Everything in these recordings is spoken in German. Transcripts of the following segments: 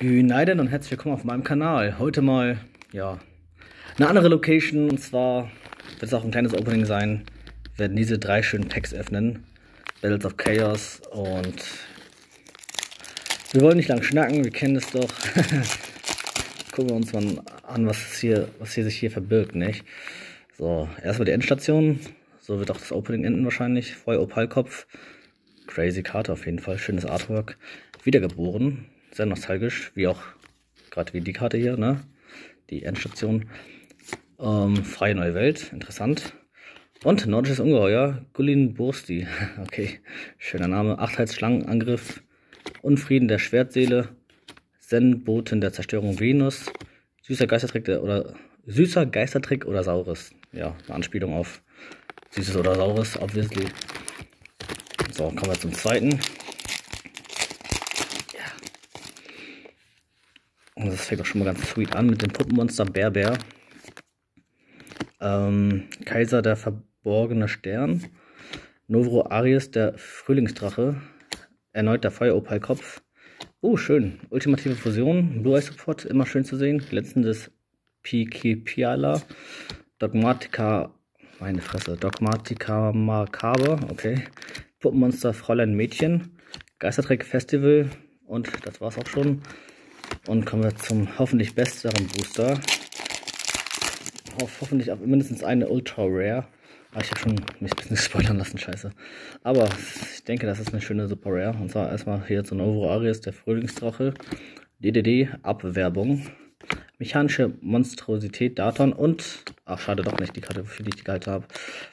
Goedenayden und herzlich willkommen auf meinem Kanal. Heute mal, ja, eine andere Location und zwar wird es auch ein kleines Opening sein. Wir werden diese drei schönen Packs öffnen. Battles of Chaos und wir wollen nicht lang schnacken, wir kennen es doch. Gucken wir uns mal an, was hier, was hier sich hier verbirgt, nicht? So, erstmal die Endstation. So wird auch das Opening enden wahrscheinlich. Feuer Opalkopf. Crazy Karte auf jeden Fall. Schönes Artwork. Wiedergeboren sehr nostalgisch, wie auch gerade wie die Karte hier, ne? Die Endstation. Ähm, freie neue Welt, interessant. Und nordisches Ungeheuer, Gullin Bursti. Okay, schöner Name. Achtheitsschlangenangriff, Unfrieden der Schwertseele, Zen-Boten der Zerstörung Venus, süßer Geistertrick der, oder süßer Geistertrick oder Saures. Ja, eine Anspielung auf süßes oder Saures, obviously. So, kommen wir zum zweiten. Und das fängt auch schon mal ganz sweet an mit dem Puppenmonster Bärbär. Ähm, Kaiser der verborgene Stern. Novro Aries der Frühlingsdrache. Erneut der Feueropalkopf. Oh, schön. Ultimative Fusion. Blue Eye Support, immer schön zu sehen. Glänzendes Pikipiala. Dogmatica, meine Fresse. Dogmatica Macabre, okay. Puppenmonster Fräulein Mädchen. Geistertrick Festival. Und das war's auch schon. Und kommen wir zum hoffentlich besseren Booster. Auf hoffentlich auf mindestens eine Ultra Rare. Aber ich habe schon mich ein bisschen spoilern lassen, scheiße. Aber ich denke, das ist eine schöne Super Rare. Und zwar erstmal hier zu Novo Aries, der Frühlingsdrache. DDD, Abwerbung. Mechanische Monstrosität, Daton und, ach schade doch nicht, die Karte, für die ich die gehalten habe.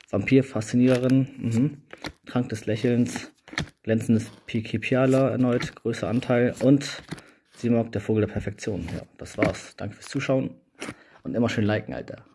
Vampir, Fasziniererin, mhm. Trank des Lächelns, glänzendes Pikipiala erneut, größer Anteil und Simok, der Vogel der Perfektion. Ja, das war's. Danke fürs Zuschauen und immer schön liken, Alter.